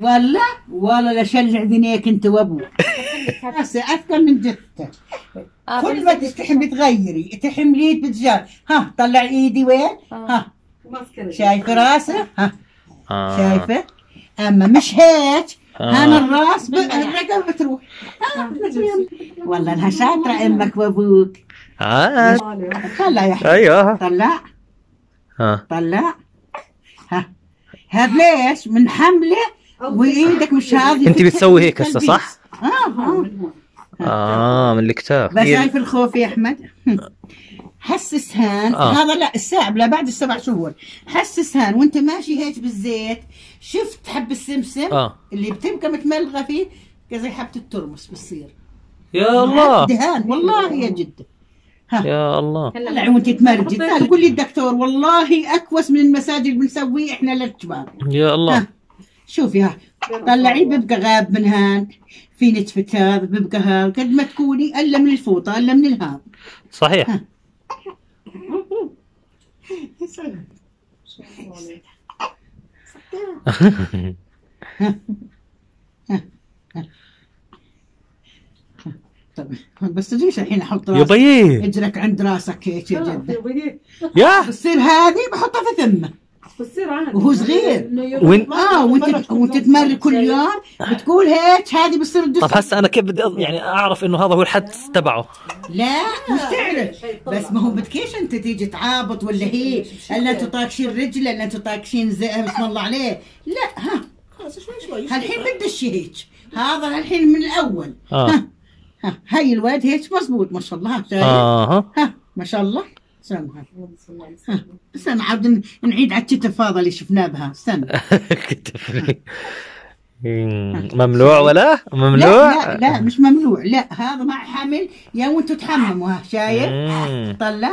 ولا ولا لشلع ذنيك انت وابوك هسه أذكر من جدته. آه، كل ما تحمي تغيري. تحملي بتجار ها طلع إيدي وين؟ ها. شايفه راسه؟ ها. آه. شايفه؟ أما مش هيك. آه. أنا الراس الرقبة بتروح. آه. والله انها شاطرة أمك وأبوك. آه. طلع يا حبيبي. أيوه. طلع. آه. طلع. ها. هذا ليش؟ من حملة وإيدك مش هذه أنت بتسوي هيك هسه صح؟ آه آه. آه من الكتاب. بس شايف الخوف يا أحمد؟ حسس هان آه. هذا لا الساعة لا بعد السبع شهور. حسس هان وأنت ماشي هيك بالزيت شفت حب السمسم آه. اللي بتبقى متملغة فيه؟ زي حبة الترمس بتصير. يا الله. دهان والله يا جدة يا الله. طلع وأنت تمرجي قول لي الدكتور والله أكوس من المساج اللي بنسويه إحنا للكبار يا الله. ها. شوفي ها طلعي بيبقى غاب من هان في نتفة هذا بيبقى ها قد ما تكوني ألا من الفوطة ألا من الهاب صحيح. طب بس تدريش الحين أحط راسك بيي اجرك عند راسك هيك يا جدة. يا بتصير هذه بحطها في ثمة. بتصير عادي وهو صغير. وين آه وأنت وأنت تمر كل يوم. بتقول هيك هذه بتصير طب هسه أنا كيف بدي يعني أعرف إنه هذا هو الحد تبعه؟ لا مش تعرف. بس ما هو بدكيش أنت تيجي تعابط ولا هي الا أنتوا طاقشين رجل؟ الا طاقشين زي بسم الله عليه؟ لا ها. هالحين بدش هيك. هذا هالحين من الأول. ها. ها. هاي الواد هيك مزبوط ما شاء الله. ها شايف آه. ها ما شاء الله. استنى ها استنى عاد ن- نعيد على الكتف هذا اللي شفناه بها. استنى كتف لي مم. مملوع ولا لا مملوع لا لا مش مملوع لا هذا مع حمل يا تحمموا ها شايف. طلع.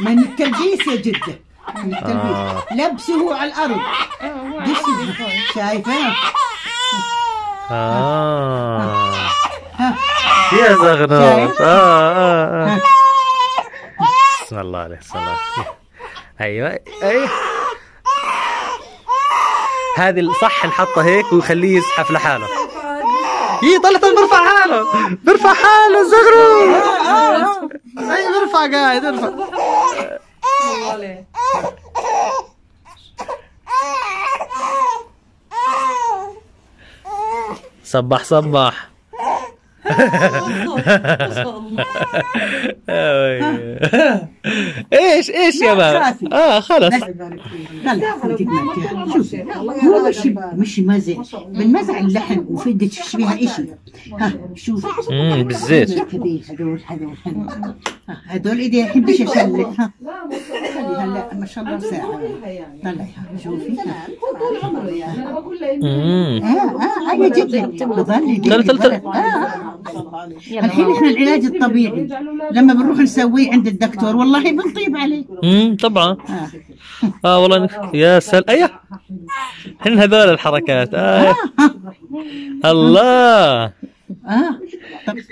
من التلبيس يا جدة. من آه. التلبيس. لبسه على شايفة؟ آه. ها. يا زغنوط. شايف؟ آه آه بسم الله عليه بسم الله عليه. أيوه. أيوه هذه الصح نحطه هيك ويخليه يزحف لحاله. يي طلع طلع برفع حاله. برفع حاله زغرو. أي برفع قاعد برفع. صبح صبح. oh, إيش إيش يا بابا. آه خلص طلع خليك معك. شوف هو مش مش مزع من مزع اللحم وفي بدك تشبيها إشي ها شوف امم بالزيت. هذول هذول هذول. هذول ها، ايدي الحين بديش اشلح ها. خلي هلا ما شاء الله ساعة. طلعيها شوفي. ها. امم آه آه هيا جدا بظل تل- تل- تل. آه. الحين إحنا العلاج الطبيعي. لما بنروح نسويه عند الدكتور والله بنطيب عليه امم طبعا. آه. آه والله إنك- يا سل أيوه. هن هذول الحركات. آه. الله. آه. طب يا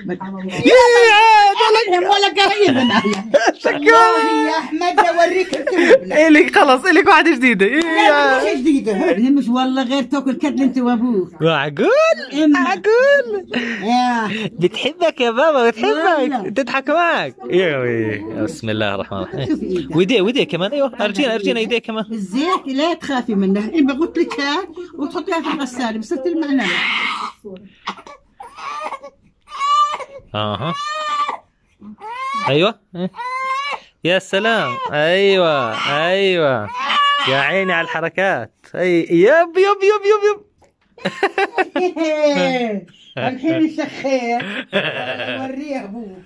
ولا قريب أحمد أوريك الك خلص الك واحدة جديده لا إيه. مش جديدة هي مش والله غير تاكل كدل أنت وأبوك. معقول. معقول؟ بتحبك يا بابا. بتحبك. تضحك معك. يا بسم الله الرحمن الرحيم. إيدك. ويديه ويديه كمان. أيوه أرجينا أرجينا ايديه كمان. الزيت لا تخافي منه إما قلت لك ها وتحطيها في الغسالة بس المعنى أها. أيوه. يا سلام. أيوه. أيوه. يا عيني على الحركات. أي يب يب يب يب يب. الحين شخير وريه أبوك.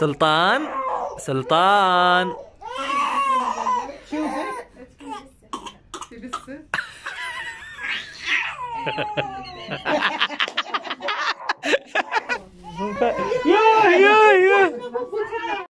سلطان. سلطان. شوف 이 야, 이 야,